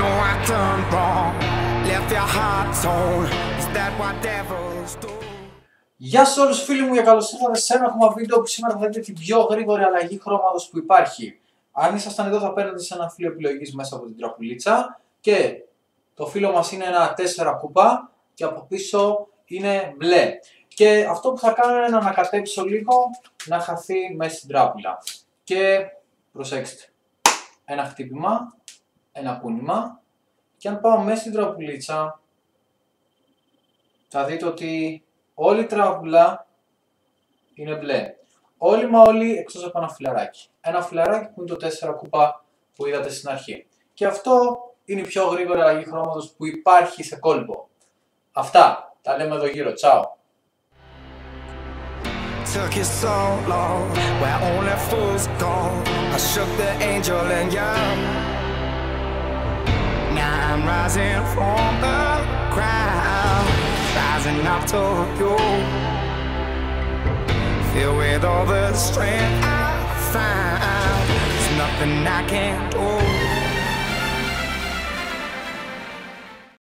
No, I done wrong. Left your heart torn. Is that what devils do? Γεια σε όλους φίλοι μου και καλώς ήρθατε σε ένα ακόμα βίντεο που σήμερα θα δείτε την πιο γρήγορη αλλαγή χρώματος που υπάρχει. Αν ήσασταν εδώ θα παίρνετε σε ένα φύλλο επιλογής μέσα από την τραπουλίτσα και το φύλλο μας είναι ένα 4 κούπα και από πίσω είναι μπλε. Και αυτό που θα κάνω είναι να ανακατέψω λίγο να χαθεί μέσα στην τράπουλα. Και προσέξτε, ένα χτύπημα, ένα κούνημα και αν πάω μέσα στην τραπουλίτσα θα δείτε ότι όλη η τράπουλα είναι μπλε. Όλοι μα όλοι εκτός από ένα φιλαράκι. Ένα φιλαράκι που είναι το 4 κούπα που είδατε στην αρχή. Και αυτό είναι η πιο γρήγορη αλλαγή χρώματος που υπάρχει σε κόλπο. Αυτά. Τα λέμε εδώ γύρω. Τσάου. Took you so long, where only fools go. I shook the angel and young. I'm rising from the ground, rising up to you. Filled with all the strength I found, there's nothing I can't do.